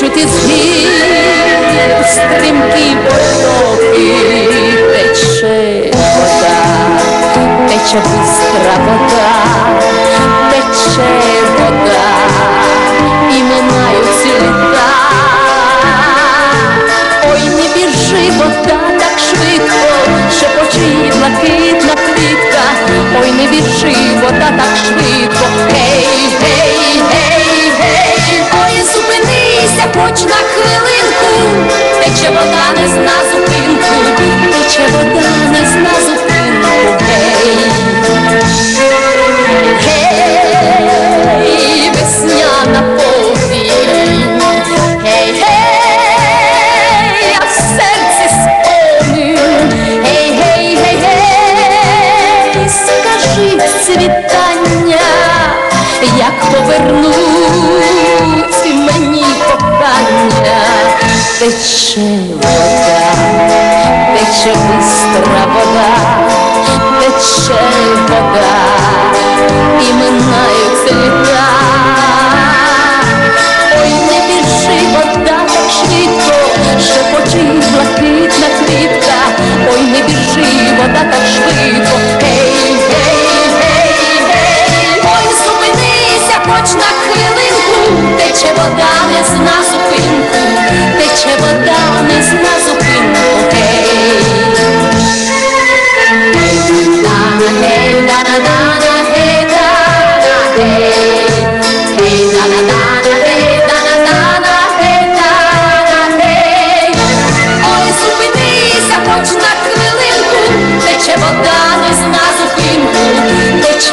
Чути з гір стрімкі потоки, тече вода, тече бистра вода, тече. не відшиво, та так швидко. Гей, гей, гей, гей, ой, зупинися, хоч на хвилинку, тече вода не з зупинися. світання, як повернуть мені покання тече.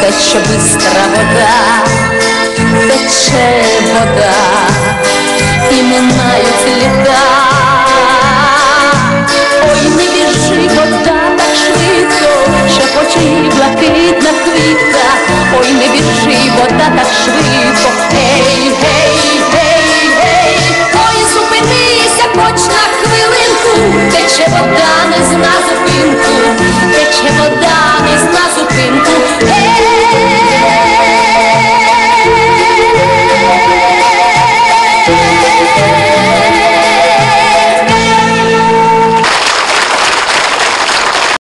дещо бистра вода, тече вода, і минають літа.